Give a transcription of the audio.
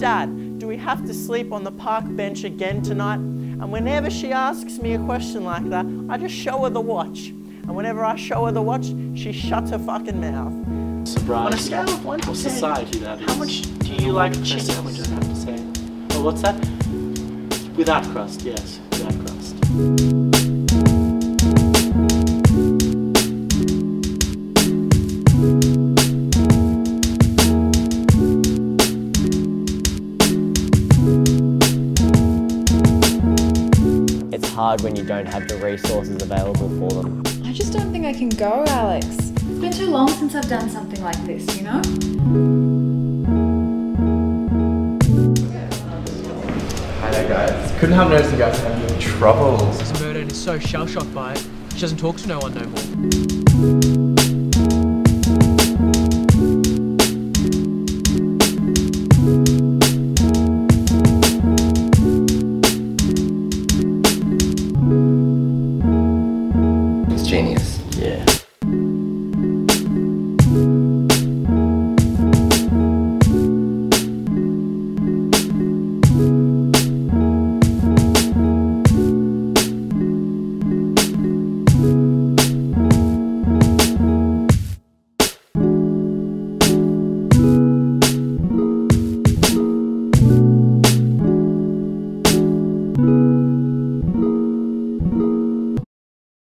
Dad, do we have to sleep on the park bench again tonight? And whenever she asks me a question like that, I just show her the watch. And whenever I show her the watch, she shuts her fucking mouth. Surprise. On a scale of 1 to What 10, society that is. how much do you like Chris, chicken I would sandwiches? have to say. Oh, what's that? Without crust, yes. Without crust. Hard when you don't have the resources available for them. I just don't think I can go, Alex. It's been too long since I've done something like this, you know? Hi there guys. Couldn't help noticing you guys are having trouble. She's murdered and is so shell shocked by it, she doesn't talk to no one no more. genius. Yeah.